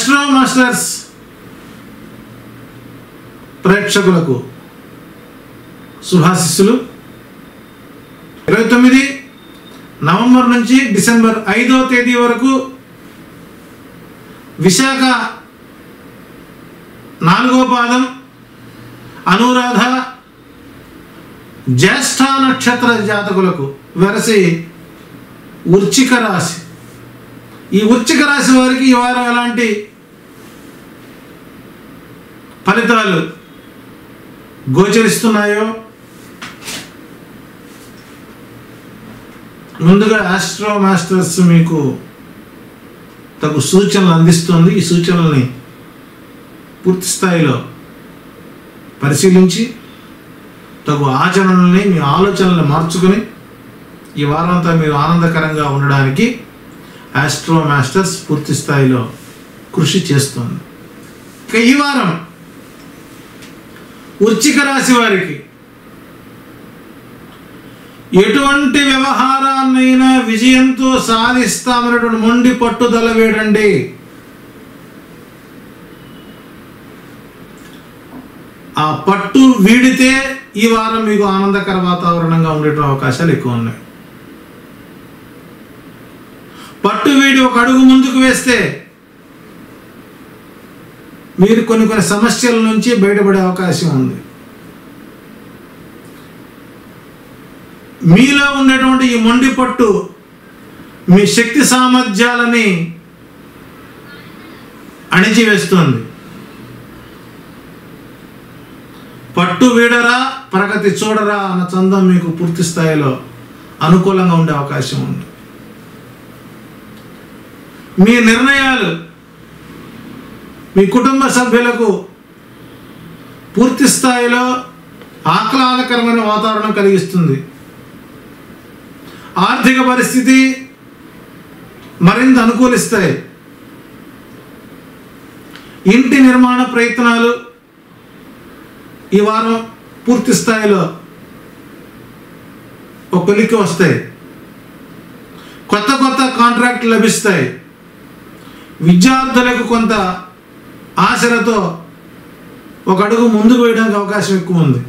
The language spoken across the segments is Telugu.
ఎస్ట్రో మాస్టర్స్ ప్రేక్షకులకు శుభాశిస్సులు. ఇరవై తొమ్మిది నవంబర్ నుంచి డిసెంబర్ ఐదో తేదీ వరకు విశాఖ నాలుగో పాదం అనురాధ జ్యేష్ఠ నక్షత్ర జాతకులకు వెరసి వృచ్చిక రాశి. ఈ వృచ్చిక రాశి వారికి ఈ వారం ఎలాంటి ఫలితాలు గోచరిస్తున్నాయో? ముందుగా ఆస్ట్రో మాస్టర్స్ మీకు తగు సూచనలు అందిస్తుంది. ఈ సూచనల్ని పూర్తి స్థాయిలో పరిశీలించి తగు ఆచరణల్ని మీ ఆలోచనల్ని మార్చుకుని ఈ వారంతా మీరు ఆనందకరంగా ఉండడానికి ఆస్ట్రో మాస్టర్స్ పూర్తి స్థాయిలో కృషి చేస్తుంది. ఇక ఈ వారం వృచ్చిక రాశి వారికి. ఎటువంటి వ్యవహారాన్నైనా విజయంతో సాధిస్తామన్నటువంటి మొండి పట్టుదల వేడండి. ఆ పట్టు వీడితే ఈ వారం మీకు ఆనందకర వాతావరణంగా ఉండేటువంటి అవకాశాలు ఎక్కువ ఉన్నాయి. పట్టు వీడి ఒక అడుగు ముందుకు వేస్తే మీరు కొన్ని కొన్ని సమస్యల నుంచి బయటపడే అవకాశం ఉంది. మీలో ఉండేటువంటి ఈ మొండి పట్టు మీ శక్తి సామర్థ్యాలని అణిచివేస్తుంది. పట్టు వీడరా ప్రగతి చూడరా అన్న చందం మీకు పూర్తి స్థాయిలో అనుకూలంగా ఉండే అవకాశం ఉంది. మీ నిర్ణయాలు మీ కుటుంబ సభ్యులకు పూర్తి స్థాయిలో ఆహ్లాదకరమైన వాతావరణం కలిగిస్తుంది. ఆర్థిక పరిస్థితి మరింత అనుకూలిస్తాయి ఇంటి నిర్మాణ ప్రయత్నాలు ఈ వారం పూర్తి స్థాయిలో ఒక కొలిక్కి వస్తాయి. కొత్త కొత్త కాంట్రాక్ట్ లభిస్తాయి. విద్యార్థులకు కొంత ఆశలతో ఒక అడుగు ముందుకు వేయడానికి అవకాశం ఎక్కువ ఉంది.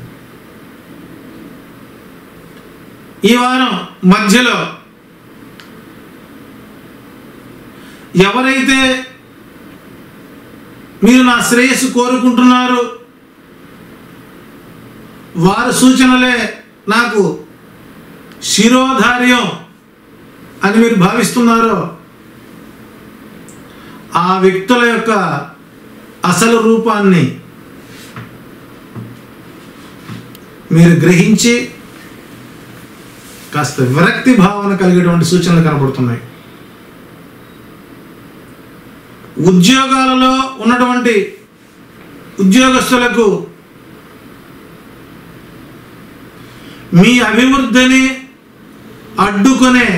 ఈ వారం మధ్యలో ఎవరైతే మీరు నా శ్రేయస్సు కోరుకుంటున్నారు వారి సూచనలే నాకు శిరోధార్యం అని మీరు భావిస్తున్నారో ఆ వ్యక్తుల యొక్క అసలు రూపాన్ని మీరు గ్రహించి కాస్త విరక్తి భావన కలిగేటువంటి సూచనలు కనబడుతున్నాయి ఉద్యోగాలలో ఉన్నటువంటి ఉద్యోగస్తులకు మీ అభివృద్ధిని అడ్డుకునే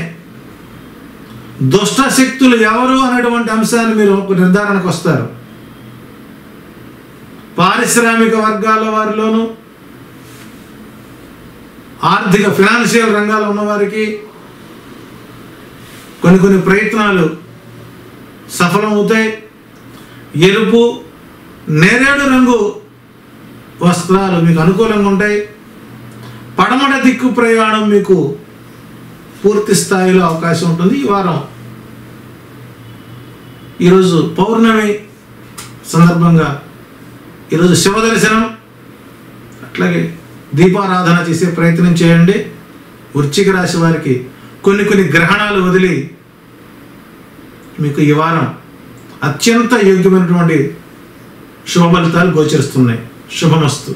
దుష్ట శక్తులు ఎవరు అనేటువంటి అంశాన్ని మీరు ఒక నిర్ధారణకు వస్తారు. పారిశ్రామిక వర్గాల వారిలోనూ ఆర్థిక ఫినాన్షియల్ రంగాల్లో ఉన్నవారికి కొన్ని కొన్ని ప్రయత్నాలు సఫలమవుతాయి. ఎరుపు నేరేడు రంగు వస్త్రాలు మీకు అనుకూలంగా ఉంటాయి. పడమట దిక్కు ప్రయాణం మీకు పూర్తి స్థాయిలో అవకాశం ఉంటుంది. ఈ వారం ఈరోజు పౌర్ణమి సందర్భంగా ఈరోజు శివ దర్శనం. అట్లాగే దీపారాధన చేసే ప్రయత్నం చేయండి. వృశ్చిక రాశి వారికి కొన్ని కొన్ని గ్రహణాలు వదిలి మీకు ఈ వారం అత్యంత యోగ్యమైనటువంటి శుభ ఫలితాలు గోచరిస్తున్నాయి. శుభమస్తు.